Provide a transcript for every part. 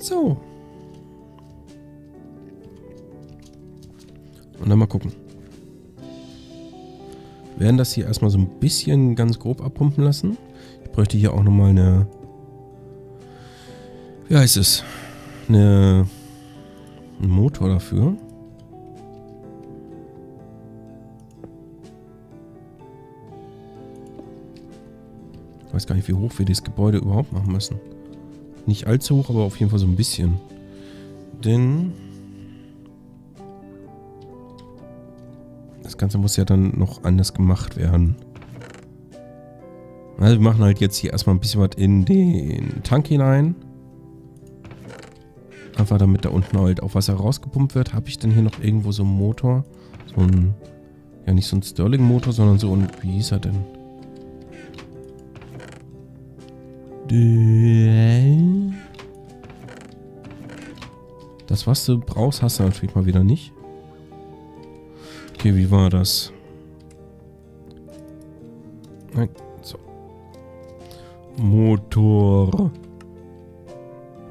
So. Und dann mal gucken. Wir werden das hier erstmal so ein bisschen ganz grob abpumpen lassen. Ich bräuchte hier auch nochmal eine... Wie heißt es? Eine... Ein Motor dafür. Ich weiß gar nicht, wie hoch wir das Gebäude überhaupt machen müssen. Nicht allzu hoch, aber auf jeden Fall so ein bisschen. Denn das Ganze muss ja dann noch anders gemacht werden. Also wir machen halt jetzt hier erstmal ein bisschen was in den Tank hinein. Einfach damit da unten halt auch Wasser rausgepumpt wird. Habe ich denn hier noch irgendwo so einen Motor? So ein, ja nicht so ein Stirling-Motor, sondern so ein, wie hieß er denn? Das, was du brauchst, hast du natürlich mal wieder nicht. Okay, wie war das? Nein, so. Motor.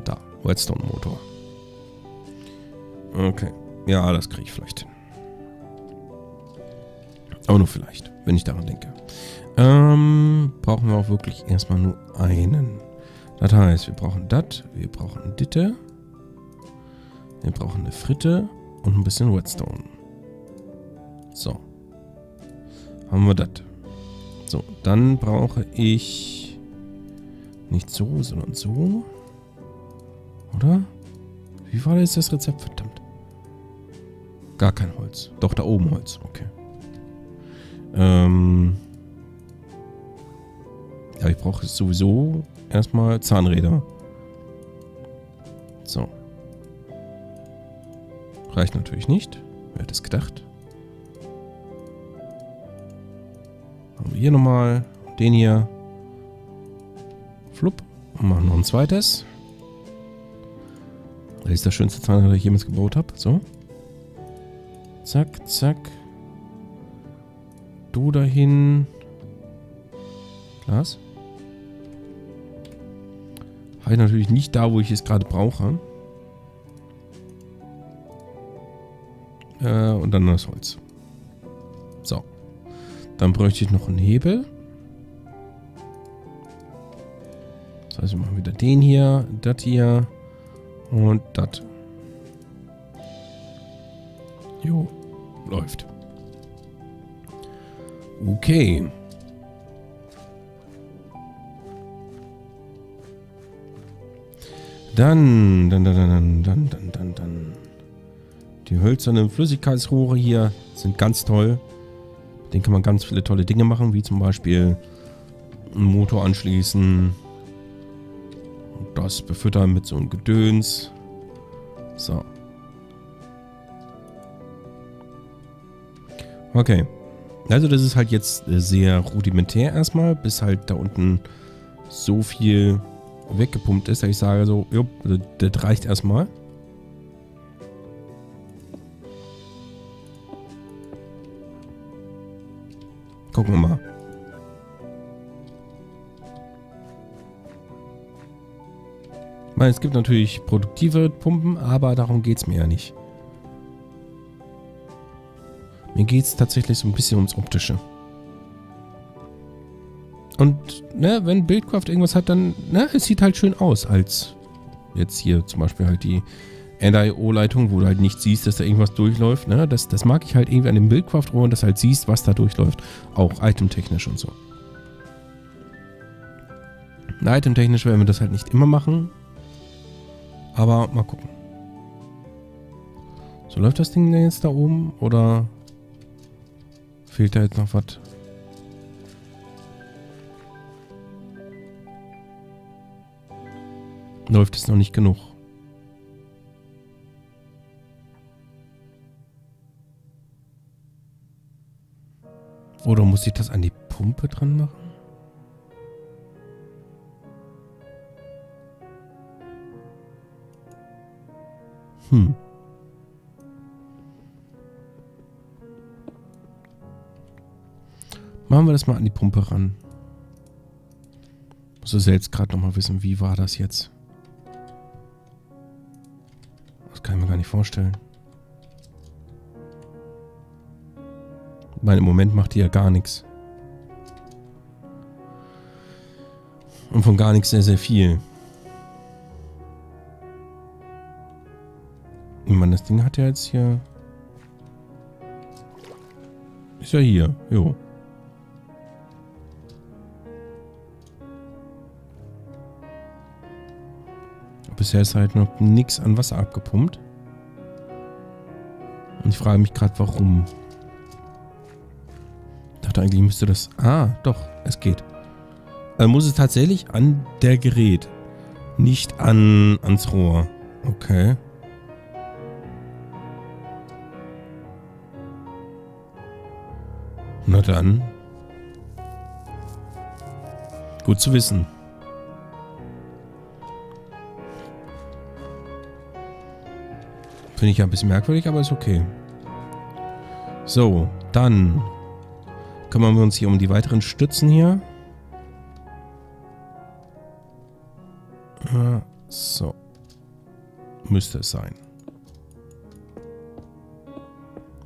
Da, Redstone-Motor. Okay. Ja, das kriege ich vielleicht hin. Aber nur vielleicht, wenn ich daran denke. Ähm, brauchen wir auch wirklich erstmal nur einen. Das heißt, wir brauchen das, wir brauchen Ditte, wir brauchen eine Fritte und ein bisschen Redstone. So. Haben wir das. So, dann brauche ich nicht so, sondern so. Oder? Wie war jetzt das Rezept? Verdammt. Gar kein Holz. Doch, da oben Holz. Okay. Ähm... Ja, ich brauche sowieso erstmal Zahnräder. So. Reicht natürlich nicht. Wer hätte es gedacht? Haben wir hier nochmal den hier. Flupp. Und machen noch ein zweites. Das ist das schönste Zahnrad, das ich jemals gebaut habe. So. Zack, zack. Du dahin. Glas. Habe ich natürlich nicht da, wo ich es gerade brauche. Äh, und dann das Holz. So. Dann bräuchte ich noch einen Hebel. Das heißt, wir machen wieder den hier, das hier und das. Jo, läuft. Okay. Dann, dann, dann, dann, dann, dann, dann, dann. Die hölzernen Flüssigkeitsrohre hier sind ganz toll. Mit denen kann man ganz viele tolle Dinge machen, wie zum Beispiel einen Motor anschließen. Und das befüttern mit so einem Gedöns. So. Okay. Also das ist halt jetzt sehr rudimentär erstmal, bis halt da unten so viel weggepumpt ist, dass ich sage so, jupp, das, das reicht erstmal. Gucken wir mal. Ich meine, es gibt natürlich produktive Pumpen, aber darum geht es mir ja nicht. Mir geht es tatsächlich so ein bisschen ums Optische. Und ne, wenn Bildcraft irgendwas hat, dann, ne, es sieht halt schön aus, als jetzt hier zum Beispiel halt die NIO-Leitung, wo du halt nicht siehst, dass da irgendwas durchläuft. Ne? Das, das mag ich halt irgendwie an dem Bildcraft-Rohr, dass du halt siehst, was da durchläuft. Auch itemtechnisch und so. Itemtechnisch werden wir das halt nicht immer machen. Aber mal gucken. So läuft das Ding denn jetzt da oben? Oder fehlt da jetzt noch was? läuft es noch nicht genug. Oder muss ich das an die Pumpe dran machen? Hm. Machen wir das mal an die Pumpe ran. Muss du selbst gerade noch mal wissen, wie war das jetzt? kann ich mir gar nicht vorstellen. Meine, im Moment macht die ja gar nichts. Und von gar nichts sehr, sehr viel. Ich meine, das Ding hat ja jetzt hier... Ist ja hier, jo. Bisher ist halt noch nichts an Wasser abgepumpt. Und ich frage mich gerade, warum. Ich dachte eigentlich müsste das... Ah, doch, es geht. Dann muss es tatsächlich an der Gerät. Nicht an, ans Rohr. Okay. Na dann. Gut zu wissen. Finde ich ja ein bisschen merkwürdig, aber ist okay. So, dann kümmern wir uns hier um die weiteren Stützen hier. Äh, so. Müsste es sein.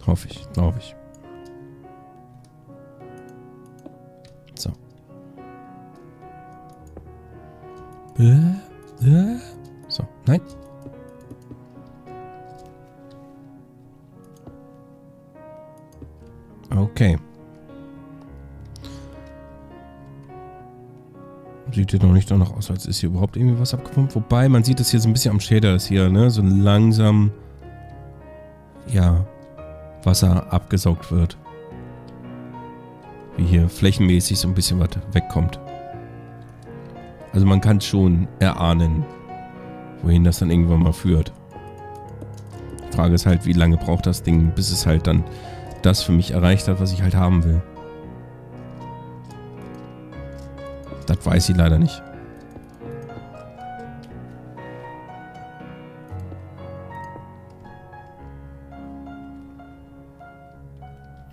Hoffe ich, glaube ich. So. So, nein. Okay. Sieht hier noch nicht danach aus, als ist hier überhaupt irgendwie was abgepumpt. Wobei, man sieht es hier so ein bisschen am Shader, dass hier, ne, so langsam, ja, Wasser abgesaugt wird. Wie hier flächenmäßig so ein bisschen was wegkommt. Also man kann schon erahnen, wohin das dann irgendwann mal führt. Die Frage ist halt, wie lange braucht das Ding, bis es halt dann das für mich erreicht hat, was ich halt haben will. Das weiß sie leider nicht.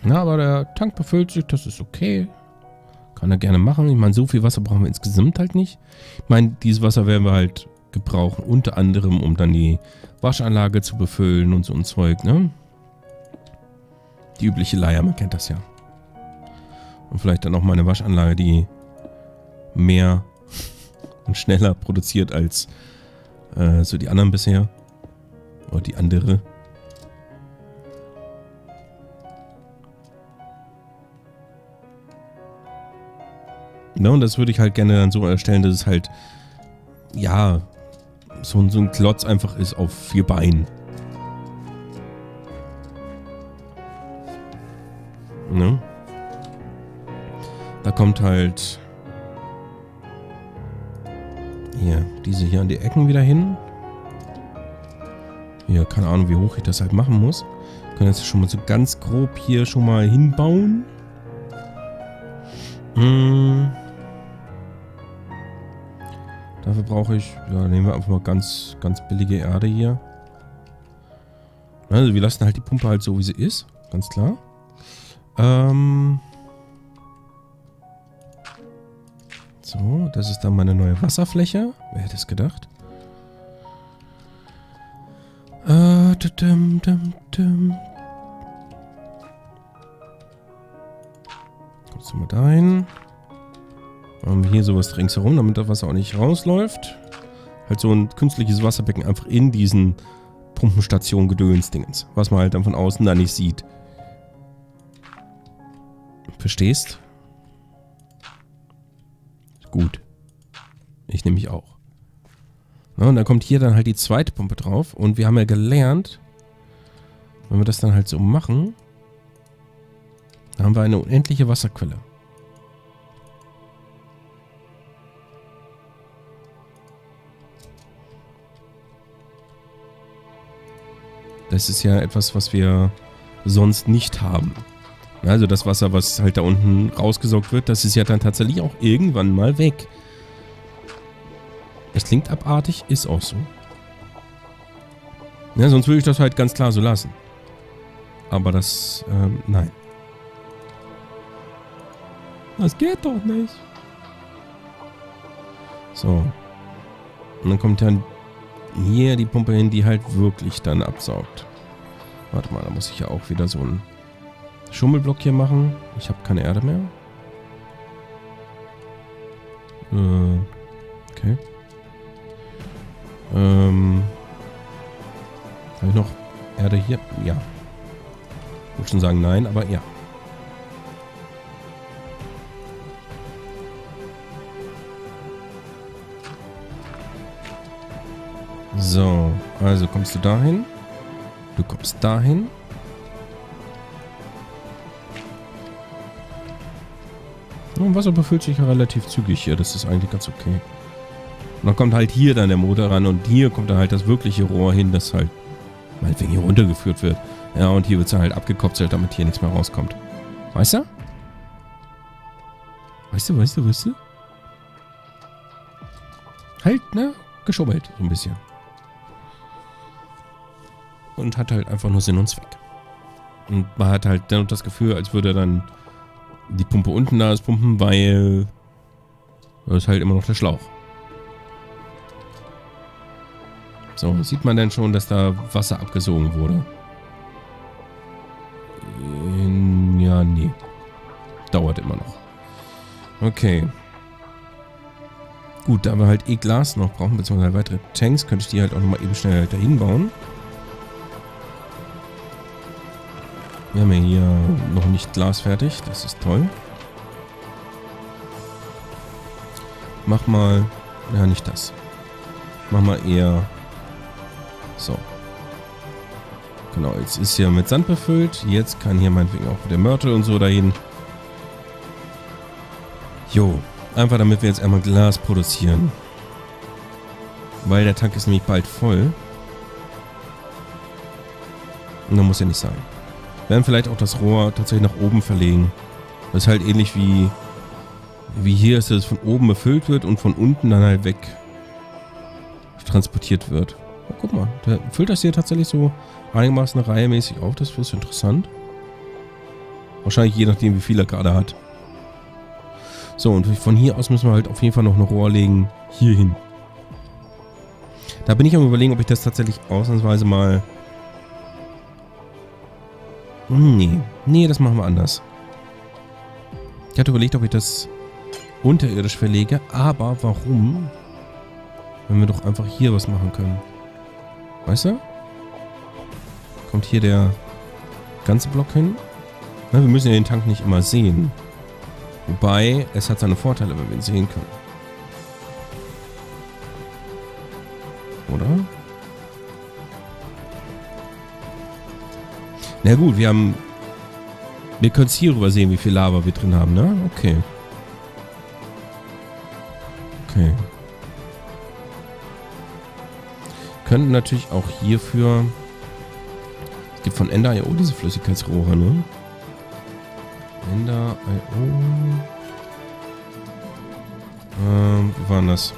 Na, aber der Tank befüllt sich, das ist okay. Kann er gerne machen. Ich meine, so viel Wasser brauchen wir insgesamt halt nicht. Ich meine, dieses Wasser werden wir halt gebrauchen, unter anderem, um dann die Waschanlage zu befüllen und so ein Zeug, ne? Die übliche Leier, man kennt das ja. Und vielleicht dann auch mal eine Waschanlage, die mehr und schneller produziert als äh, so die anderen bisher. Oder die andere. Ne, und das würde ich halt gerne dann so erstellen, dass es halt, ja, so, so ein Klotz einfach ist auf vier Beinen. Ne? Da kommt halt hier, diese hier an die Ecken wieder hin. Hier, keine Ahnung, wie hoch ich das halt machen muss. Können jetzt schon mal so ganz grob hier schon mal hinbauen. Hm. Dafür brauche ich, ja, nehmen wir einfach mal ganz, ganz billige Erde hier. Also wir lassen halt die Pumpe halt so, wie sie ist. Ganz klar. Ähm so, das ist dann meine neue Wasserfläche. Wer hätte es gedacht? Äh, dum, dum, dum. Kurz mal dahin. Machen wir hier sowas ringsherum, damit das Wasser auch nicht rausläuft. Halt so ein künstliches Wasserbecken einfach in diesen Pumpenstation Gedöns-Dingens. Was man halt dann von außen da nicht sieht. Verstehst? Gut. Ich nehme mich auch. Na, und dann kommt hier dann halt die zweite Pumpe drauf. Und wir haben ja gelernt, wenn wir das dann halt so machen, dann haben wir eine unendliche Wasserquelle. Das ist ja etwas, was wir sonst nicht haben. Also das Wasser, was halt da unten rausgesaugt wird, das ist ja dann tatsächlich auch irgendwann mal weg. Es klingt abartig, ist auch so. Ja, sonst würde ich das halt ganz klar so lassen. Aber das, ähm, nein. Das geht doch nicht. So. Und dann kommt dann hier die Pumpe hin, die halt wirklich dann absaugt. Warte mal, da muss ich ja auch wieder so einen Schummelblock hier machen. Ich habe keine Erde mehr. Äh, okay. Ähm. Habe ich noch Erde hier? Ja. Ich würde schon sagen nein, aber ja. So, also kommst du dahin. Du kommst dahin. Und Wasser befüllt sich relativ zügig hier. Das ist eigentlich ganz okay. Und dann kommt halt hier dann der Motor ran und hier kommt dann halt das wirkliche Rohr hin, das halt meinetwegen hier runtergeführt wird. Ja, und hier wird es halt abgekopselt, damit hier nichts mehr rauskommt. Weißt du? Weißt du, weißt du, weißt du? Halt, ne? Geschummelt, so ein bisschen. Und hat halt einfach nur Sinn und Zweck. Und man hat halt dann das Gefühl, als würde dann die Pumpe unten da ist pumpen, weil das ist halt immer noch der Schlauch. So, sieht man denn schon, dass da Wasser abgesogen wurde? Ja, nee. Dauert immer noch. Okay. Gut, da wir halt eh Glas noch brauchen, beziehungsweise weitere Tanks, könnte ich die halt auch nochmal eben schnell dahin bauen. Wir haben ja hier nicht Glas fertig. Das ist toll. Mach mal... Ja, nicht das. Mach mal eher... So. Genau, jetzt ist hier mit Sand befüllt. Jetzt kann hier meinetwegen auch der Mörtel und so dahin. Jo. Einfach damit wir jetzt einmal Glas produzieren. Weil der Tank ist nämlich bald voll. Und dann muss ja nicht sein werden vielleicht auch das Rohr tatsächlich nach oben verlegen. Das ist halt ähnlich wie, wie hier, dass es von oben befüllt wird und von unten dann halt weg transportiert wird. Oh, guck mal, der füllt das hier tatsächlich so einigermaßen reihemäßig auf. Das ist interessant. Wahrscheinlich je nachdem, wie viel er gerade hat. So, und von hier aus müssen wir halt auf jeden Fall noch ein Rohr legen. Hier hin. Da bin ich am überlegen, ob ich das tatsächlich ausnahmsweise mal Nee. Nee, das machen wir anders. Ich hatte überlegt, ob ich das unterirdisch verlege, aber warum? Wenn wir doch einfach hier was machen können. Weißt du? Kommt hier der ganze Block hin? Na, wir müssen ja den Tank nicht immer sehen. Wobei, es hat seine Vorteile, wenn wir ihn sehen können. Oder? Na gut, wir haben... Wir können es hier rüber sehen, wie viel Lava wir drin haben, ne? Okay. Okay. Könnten natürlich auch hierfür... Es gibt von Ender.io diese Flüssigkeitsrohre, ne? Ender.io... Ähm, wo war das?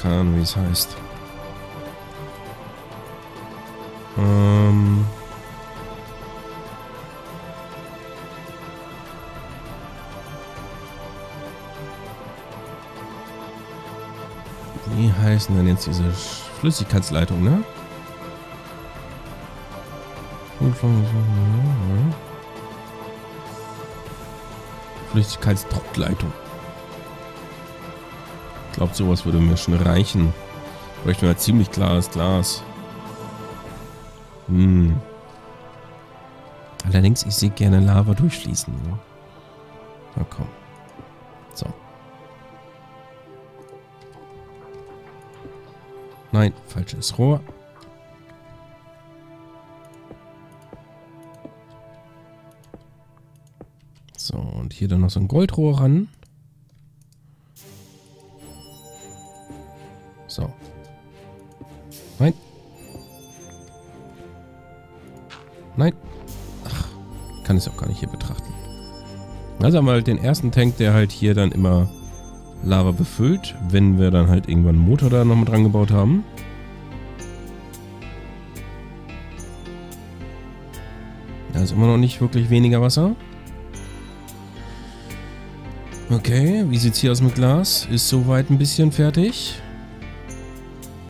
Keine Ahnung, wie es heißt. Ähm. Wie heißen denn jetzt diese Flüssigkeitsleitung, ne? Flüssigkeitsdruckleitung. Ich glaube, sowas würde mir schon reichen. Bräuchte mir ziemlich klares Glas. Hm. Allerdings, ich sehe gerne Lava durchfließen. Ne? Na komm. So. Nein, falsches Rohr. So, und hier dann noch so ein Goldrohr ran. Nein. Ach, kann es auch gar nicht hier betrachten. Also haben wir halt den ersten Tank, der halt hier dann immer Lava befüllt, wenn wir dann halt irgendwann einen Motor da nochmal dran gebaut haben. Da ist immer noch nicht wirklich weniger Wasser. Okay, wie sieht's hier aus mit Glas? Ist soweit ein bisschen fertig.